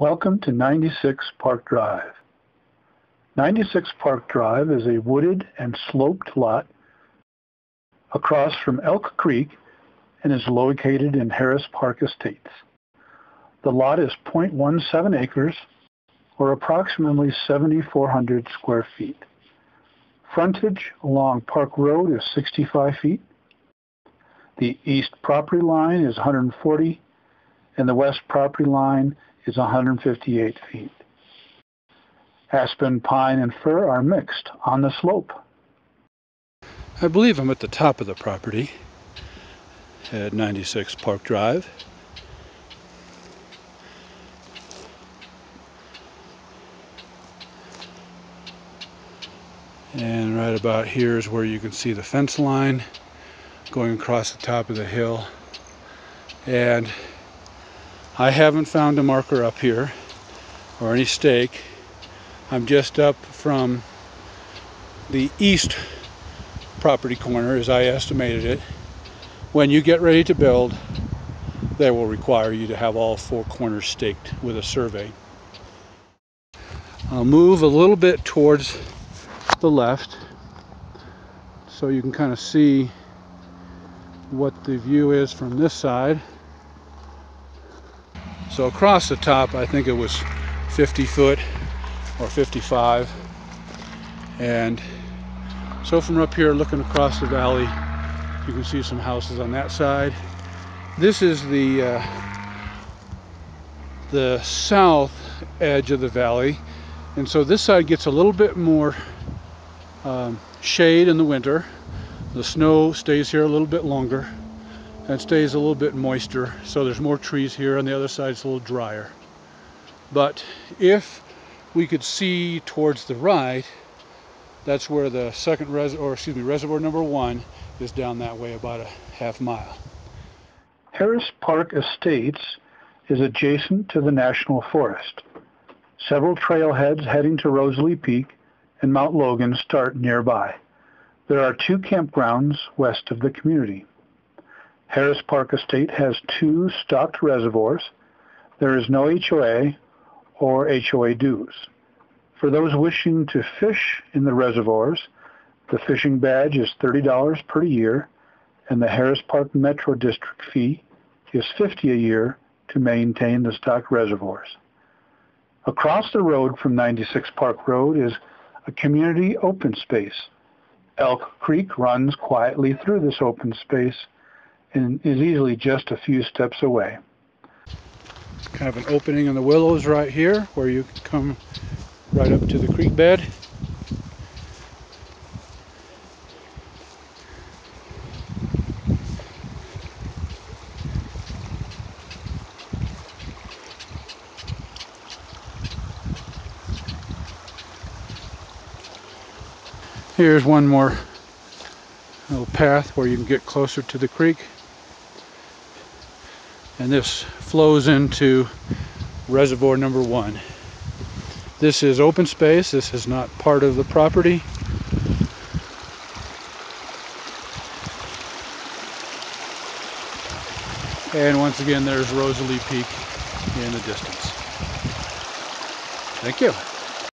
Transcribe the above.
Welcome to 96 Park Drive. 96 Park Drive is a wooded and sloped lot across from Elk Creek and is located in Harris Park Estates. The lot is 0.17 acres or approximately 7,400 square feet. Frontage along Park Road is 65 feet. The east property line is 140 and the west property line is 158 feet. Aspen, pine, and fir are mixed on the slope. I believe I'm at the top of the property at 96 Park Drive. And right about here is where you can see the fence line going across the top of the hill. And I haven't found a marker up here or any stake. I'm just up from the east property corner as I estimated it. When you get ready to build, they will require you to have all four corners staked with a survey. I'll move a little bit towards the left so you can kind of see what the view is from this side. So across the top, I think it was 50 foot or 55. And so from up here looking across the valley, you can see some houses on that side. This is the uh, the south edge of the valley. And so this side gets a little bit more um, shade in the winter. The snow stays here a little bit longer and stays a little bit moister so there's more trees here on the other side it's a little drier but if we could see towards the right that's where the second res or excuse me reservoir number one is down that way about a half mile Harris Park Estates is adjacent to the National Forest. Several trailheads heading to Rosalie Peak and Mount Logan start nearby. There are two campgrounds west of the community. Harris Park Estate has two stocked reservoirs. There is no HOA or HOA dues. For those wishing to fish in the reservoirs, the fishing badge is $30 per year and the Harris Park Metro District fee is 50 a year to maintain the stocked reservoirs. Across the road from 96 Park Road is a community open space. Elk Creek runs quietly through this open space and is easily just a few steps away. It's Kind of an opening in the willows right here where you can come right up to the creek bed. Here's one more little path where you can get closer to the creek and this flows into reservoir number one. This is open space, this is not part of the property. And once again, there's Rosalie Peak in the distance. Thank you.